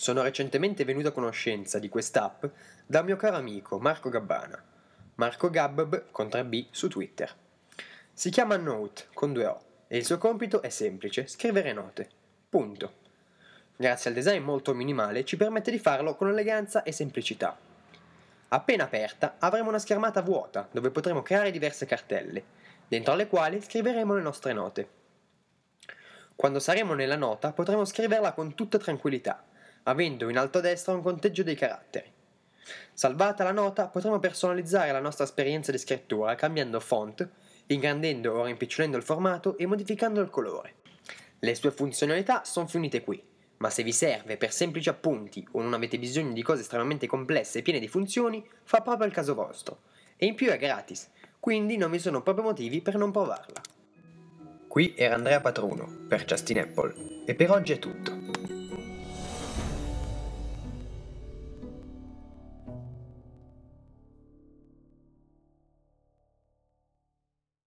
Sono recentemente venuto a conoscenza di quest'app da un mio caro amico Marco Gabbana, Marco Gabbab con 3B su Twitter. Si chiama Note con due O e il suo compito è semplice, scrivere note. Punto. Grazie al design molto minimale ci permette di farlo con eleganza e semplicità. Appena aperta avremo una schermata vuota dove potremo creare diverse cartelle, dentro alle quali scriveremo le nostre note. Quando saremo nella nota potremo scriverla con tutta tranquillità, avendo in alto a destra un conteggio dei caratteri. Salvata la nota potremo personalizzare la nostra esperienza di scrittura cambiando font, ingrandendo o rimpicciolendo il formato e modificando il colore. Le sue funzionalità sono finite qui, ma se vi serve per semplici appunti o non avete bisogno di cose estremamente complesse e piene di funzioni, fa proprio il caso vostro. E in più è gratis, quindi non vi sono proprio motivi per non provarla. Qui era Andrea Patruno per Justin Apple e per oggi è tutto.